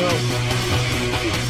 Well.